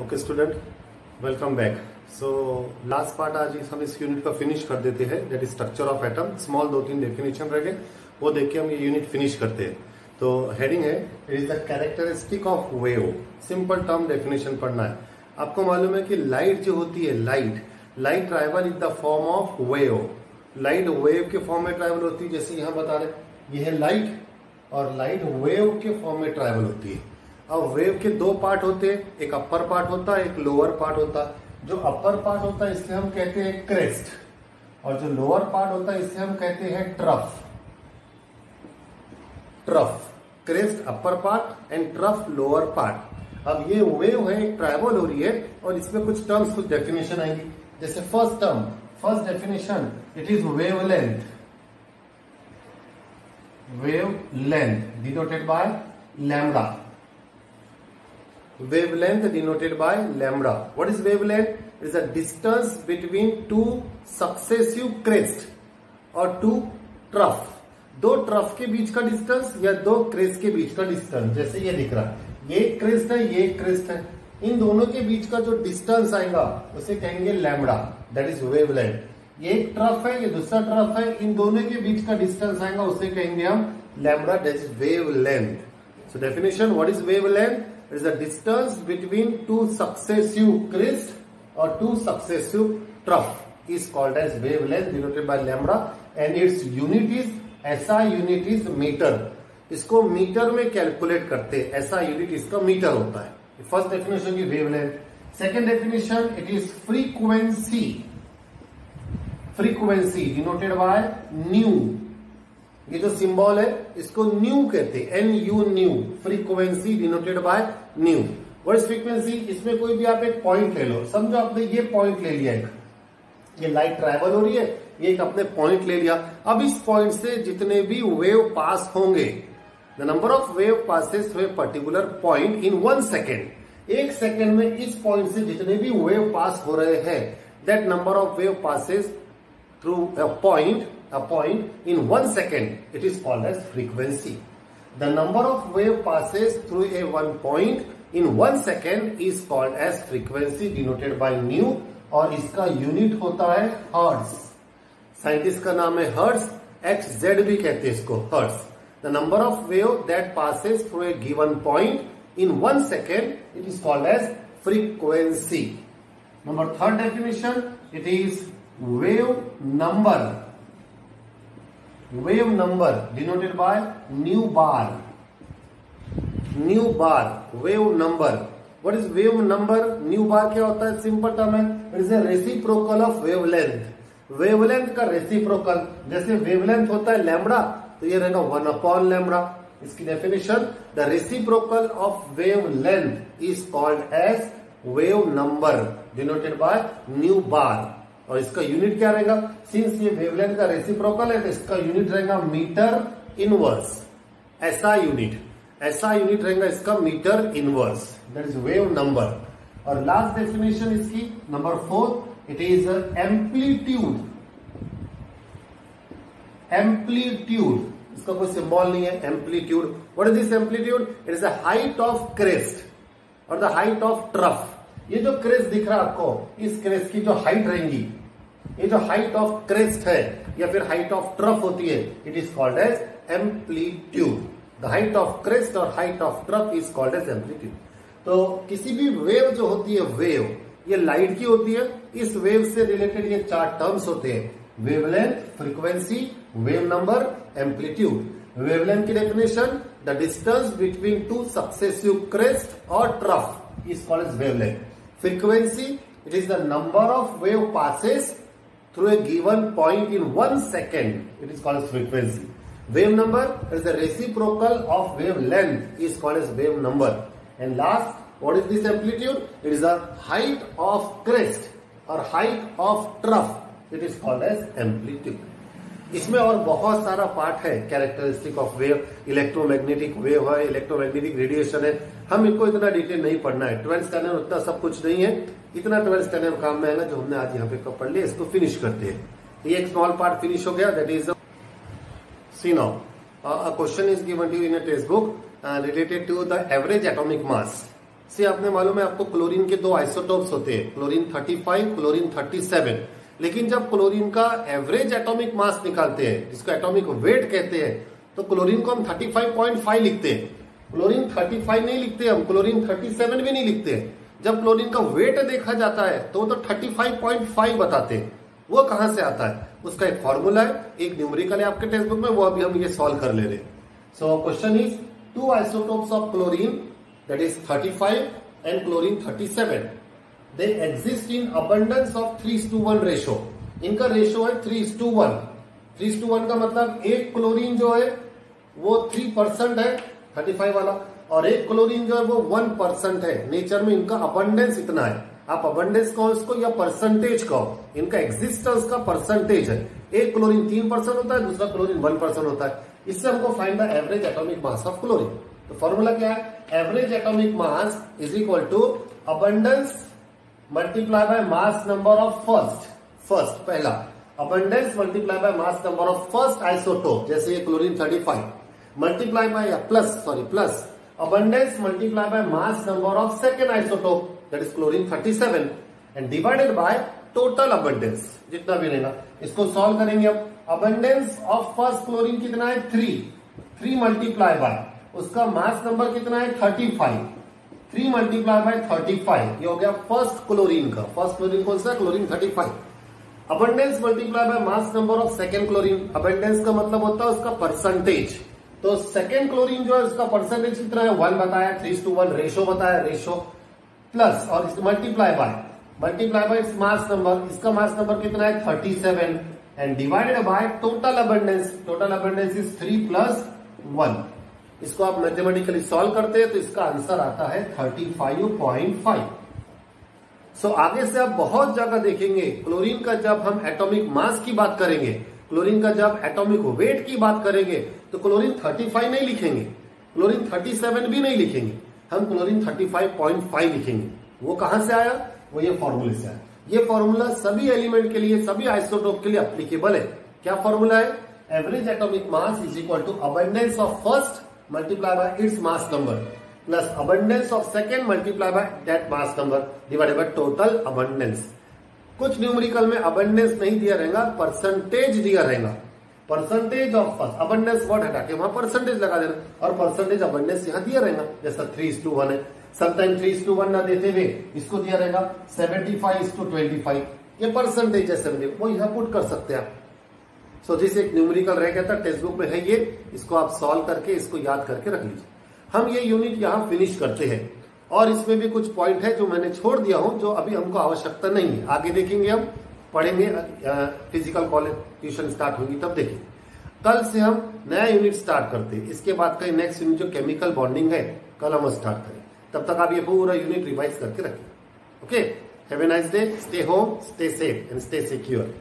Okay student welcome back so last part आज हम इस यूनिट का फिनिश कर देते हैं that is structure of atom small दो तीन डेफिनेशन रह गए, वो देख के हम ये यूनिट फिनिश करते हैं। तो हेडिंग है it is the characteristic of wave simple term definition पढ़ना है। आपको मालूम है कि लाइट जो होती है light light travel is the form of wave light wave के फॉर्म में ट्राइवल होती है, जैसे यहाँ बता रहे ये है लाइट और लाइट वेव के फॉर्म में ट्राइवल होती है। अब वेव के दो पार्ट होते हैं, एक अपर पार्ट होता है, एक लोअर पार्ट होता है। जो अपर पार्ट होता है इसे हम कहते हैं क्रेस्ट और जो लोअर पार्ट होता है इसे हम कहते हैं trough trough crest upper part and trough lower part अब ये वेव है, एक ट्रैवल हो रही है, और इसमें कुछ टर्म्स कुछ डेफिनेशन आएँगी। जैसे first term first definition it is wavelength wavelength denoted by lambda wavelength denoted by lambda. What is wavelength? It is a distance between two successive crest और two trough. दो ट्रफ के बीच का distance या दो crest के बीच का डिस्टेंस जैसे ये दिख रहा है ये क्रेस्ट है, ये क्रेस्ट है इन दोनों के बीच का जो डिस्टेंस आएगा, उसे कहेंगे लैमडा दैट इज़ वेवलेंथ ये एक ट्रफ है, ये दूसरा ट्रफ है, इन दोनों के बीच का डिस्टेंस आएगा, उसे कहेंगे हम lambda that is wavelength so definition what is wavelength It is the distance between two successive crest or two successive trough is called as wavelength denoted by lambda and its unit is SI unit is meter. इसको metre में calculate करते हैं ऐसा unit इसका metre होता है first definition की wavelength second definition it is frequency frequency denoted by nu ये जो सिंबल है, इसको न्यू कहते हैं। N U nu frequency denoted by nu word frequency इसमें कोई भी आप एक पॉइंट ले लो। समझो आपने ये पॉइंट ले लिया एक। ये लाइट ट्रेवल हो रही है, ये एक अपने पॉइंट ले लिया। अब इस पॉइंट से जितने भी वेव पास होंगे the number of wave passes particular point in one second एक सेकेंड में इस पॉइंट से जितने भी वेव पास हो रहे हैं that number of wave passes through a point a point in one second, it is called as frequency. The number of wave passes through a one point in one second is called as frequency denoted by nu और इसका unit होता है hertz scientist का नाम है hertz x Z भी कहते हैं इसको hertz the number of wave that passes through a given point in one second it is called as frequency number third definition it is wave number wave number denoted by nu bar, new bar wave number what is wave number? New bar क्या होता है? Simple term है। It is a reciprocal of wavelength wavelength का reciprocal जैसे wavelength होता है lambda तो ये रहेगा वन अपॉन लैमडा इसकी definition the reciprocal of wavelength is called as wave number denoted by nu bar और इसका यूनिट क्या रहेगा? सिंस ये वेवलेंथ का रेसिप्रोकल है तो इसका यूनिट रहेगा मीटर इनवर्स ऐसा यूनिट ऐसा यूनिट रहेगा इसका metre inverse that is wave number और लास्ट डेफिनेशन इसकी number four it is amplitude amplitude इसका कोई सिंबल नहीं है amplitude what is this amplitude it is the height of crest और द हाइट ऑफ़ ट्रफ ये जो क्रेस्ट दिख रहा है आपको, इस क्रेस्ट की जो हाइट रहेंगी ये जो हाइट ऑफ़ क्रेस्ट है, या फिर हाइट ऑफ़ ट्रफ होती है it is called as amplitude the height of crest और height of trough is called as amplitude तो किसी भी वेव जो होती है वेव ये लाइट की होती है, इस वेव से रिलेटेड ये चार टर्म्स होते हैं wavelength frequency wave number amplitude wavelength की definition the distance between two successive crest और trough is called wavelength frequency it is the number of wave passes through a given point in one second. It is called as frequency. Wave number is the reciprocal of wave length is called as wave number. And last, what is this amplitude? It is the height of crest or height of trough. It is called as amplitude. इसमें और बहुत सारा part है characteristic of wave electromagnetic wave है electromagnetic radiation है। हम इनको इतना डिटेल नहीं पढ़ना है। ट्वेल्थ स्टैंडर्ड उतना सब कुछ नहीं है। इतना ट्वेल्थ स्टैंडर्ड काम में आएगा जो हमने आज यहाँ पे पढ़ लिया, इसको फिनिश करते हैं। ये एक स्मॉल पार्ट फिनिश हो गया that is see now a question is given to in a textbook related to the average atomic mass से आपने मालूम है आपको क्लोरीन के दो आइसोटोप्स होते हैं क्लोरीन 35 क्लोरीन 37 लेकिन जब क्लोरीन का एवरेज एटॉमिक मास निकालते हैं, जिसको एटॉमिक वेट कहते हैं तो क्लोरीन को हम 35.5 लिखते हैं। क्लोरीन 35 नहीं लिखते हम, क्लोरीन 37 भी नहीं लिखते जब क्लोरीन का वेट देखा जाता है तो वो तो 35.5 बताते हैं। वो कहाँ से आता है? उसका एक फॉर्मूला है, एक न्यूमरिकल है आपके टेक्स्ट बुक में, वो अभी हम ये सॉल्व कर ले रहे हैं। So question is two isotopes of chlorine that is 35 and chlorine 37 they exist in abundance of three to one ratio इनका रेशो है three to one three to one का मतलब एक क्लोरीन जो है, वो थ्री परसेंट है थर्टी फाइव वाला। और एक क्लोरीन जो है, वो वन परसेंट है। नेचर में इनका अबंडेंस इतना है। आप अबंडेंस कहो इसको या परसेंटेज कहो। इनका एग्जिस्टेंस का परसेंटेज है। एक क्लोरीन तीन परसेंट होता है, दूसरा क्लोरीन वन परसेंट होता है। इससे हमको find the average atomic mass of chlorine तो फॉर्मूला क्या है? Average atomic mass is equal to abundance multiply by mass number of first first पहला. Abundance multiply by mass number of first isotope जैसे ये chlorine 35 multiply by plus sorry plus abundance multiply by mass number of second isotope that is chlorine 37 and divided by total abundance जितना भी लेना. इसको solve करेंगे अब abundance of first chlorine कितना है? थ्री थ्री मल्टीप्लाई बाय उसका मास number कितना है? Thirty five three multiply by thirty five ये हो गया फ़र्स्ट क्लोरीन का। फ़र्स्ट क्लोरीन कौन सा? Chlorine thirty five abundance multiply by mass number of second chlorine abundance का मतलब होता है उसका परसेंटेज तो सेकेंड क्लोरीन जो है, उसका परसेंटेज कितना है? वन बताया थ्री टू वन रेशो बताया रेशो प्लस और multiply by multiply by mass number इसका मास नंबर कितना है? Thirty seven and divided by total abundance total abundance is three plus one इसको आप मैथमेटिकली सॉल्व करते हैं तो इसका आंसर आता है thirty five point five so आगे से आप बहुत जगह देखेंगे क्लोरीन का जब हम एटॉमिक मास की बात करेंगे क्लोरीन का जब एटॉमिक वेट की बात करेंगे तो क्लोरीन 35 नहीं लिखेंगे क्लोरीन 37 भी नहीं लिखेंगे, हम क्लोरीन 35.5 लिखेंगे। वो कहाँ से आया? वो ये फॉर्मूले से आया। ये फॉर्मूला सभी एलिमेंट के लिए, सभी आइसोटोप के लिए अप्लीकेबल है। क्या फॉर्मूला है? Average atomic mass is equal to abundance of first multiply by its mass number plus abundance of second multiply by that mass number divided by total abundance कुछ numerical में abundance नहीं दिया रहेगा percentage दिया रहेगा। Percentage of first abundance word हटा के वहाँ परसेंटेज लगा देना। और परसेंटेज अबंडेंस यहाँ दिया रहेगा, जैसा थ्री टू वन है। समटाइम थ्री टू वन ना देते हुए इसको दिया रहेगा seventy five to twenty five ये परसेंटेज जैसे वो यहाँ पुट कर सकते हैं आप। सो जिसे एक न्यूमरिकल रह गया था टेक्स्ट बुक में है ये, इसको आप सॉल्व करके, इसको याद करके रख लीजिए। हम ये यूनिट यहाँ फिनिश करते हैं। और इसमें भी कुछ पॉइंट है जो मैंने छोड़ दिया हूँ, जो अभी हमको आवश्यकता नहीं है। आगे देखेंगे हम, पढ़ेंगे फ़िज़िकल कॉलेज ट्यूशन स्टार्ट होगी, तब देखेंगे। कल से हम नया यूनिट स्टार्ट करते हैं। इसके बाद का नेक्स्ट यूनिट जो केमिकल बॉन्डिंग है, कल हम स्टार्ट करें तब तक आप ये पूरा यूनिट रिवाइज करके रखें। Okay have a nice day stay home stay safe and stay secure